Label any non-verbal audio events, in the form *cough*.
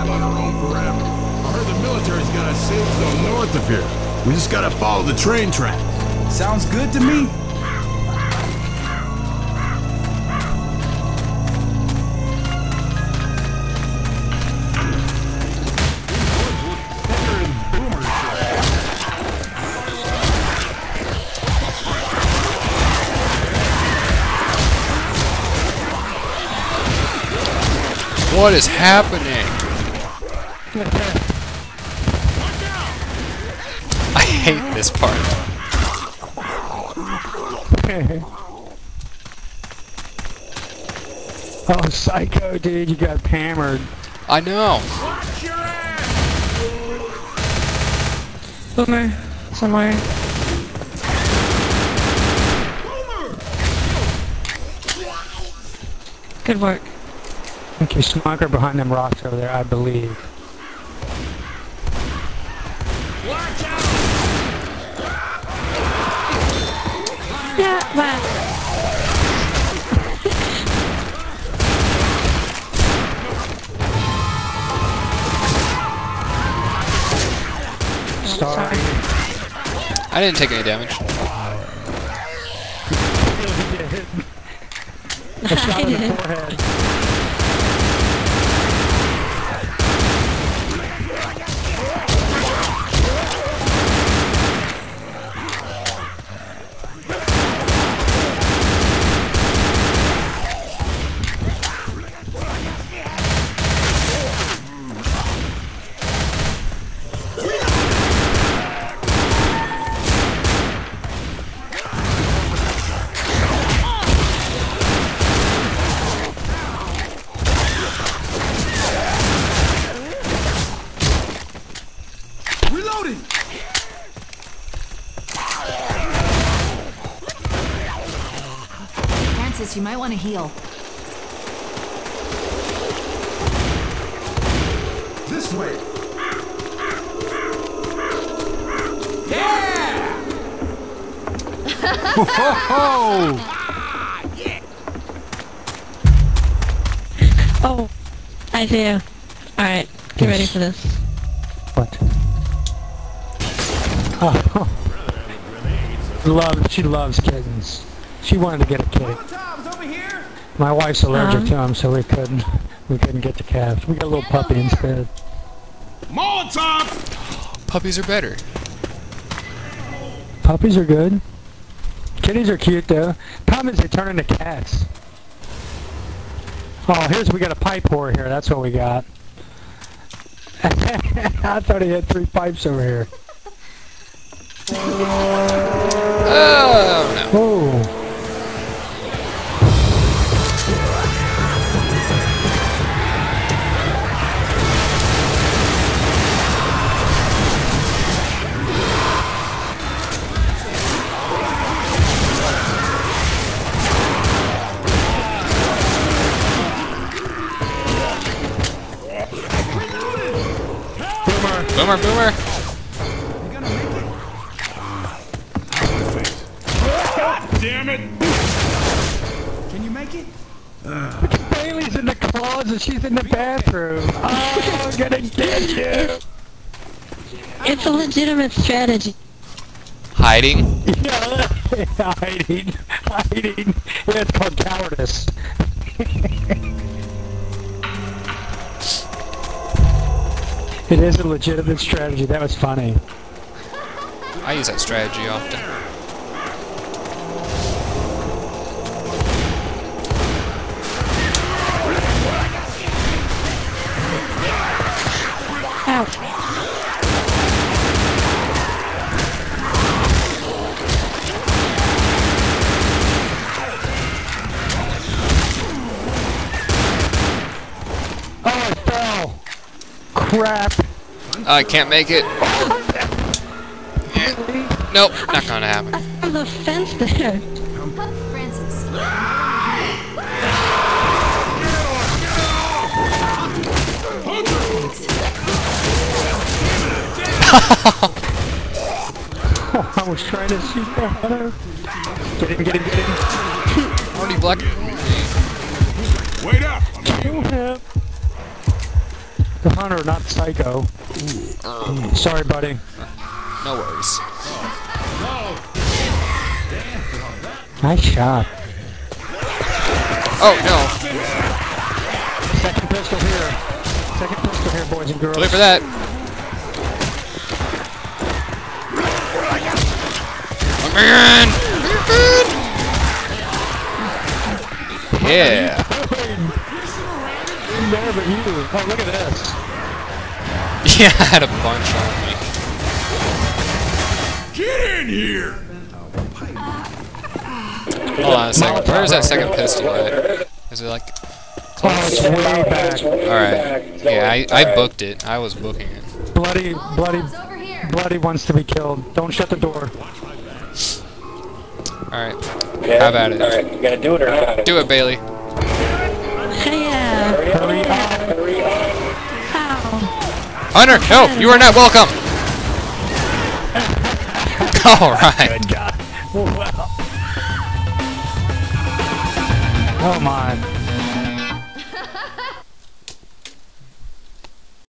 survive on our own forever. I heard the military's got a safe zone north of here. We just gotta follow the train track. Sounds good to me. What is happening? I hate this part. *laughs* oh, psycho, dude, you got hammered. I know. Boomer, somewhere. Good work. think you smoker behind them rocks over there, I believe. Yeah, wow. Sorry. I didn't take any damage. *laughs* A shot Francis, you might want to heal. This way. Yeah! *laughs* Oh, Isaiah. Alright, get ready for this. What? *laughs* Oh. Love, she loves kittens. She wanted to get a kitty. Tom's over here. My wife's allergic Um. to them, so we couldn't. We couldn't get the calves. We got a little puppy instead. Molotov! Puppies are better. Puppies are good. Kitties are cute though. Problem is they turn into cats. Oh, here's we got a pipe whore here. That's what we got. *laughs* I thought he had three pipes over here. Oh no. Oh. Boomer, boomer. Damn it! Can you make it? Bailey's in the closet. She's in the bathroom. *laughs* Oh, I'm gonna get you. It's a legitimate strategy. Hiding. Yeah, *laughs* hiding, hiding. Yeah, it's called cowardice. *laughs* it is a legitimate strategy. That was funny. I use that strategy often. Crap. Oh, I can't make it. Nope, not gonna happen. There's a fence there. Francis. I was trying to shoot the hunter. Get him, get him, get him. Already black. Wait up! Kill him. The hunter, not psycho. Sorry, buddy. No worries. Nice shot. Oh no! Second pistol here. Second pistol here, boys and girls. Wait for that. Let me in! Yeah. There but you. Oh, look at this. *laughs* Yeah, I had a bunch on me. Get in here! Hold on a second. Where's that second pistol at? Is it like... Oh, it's way back. Alright. Yeah, I, I booked it. I was booking it. Bloody, bloody, It's over here. bloody wants to be killed. Don't shut the door. Alright. How about it? Alright, you gotta do it or not? Do it, Bailey. Hunter, no! You are not welcome! *laughs* Alright. Good God. Wow. Oh my.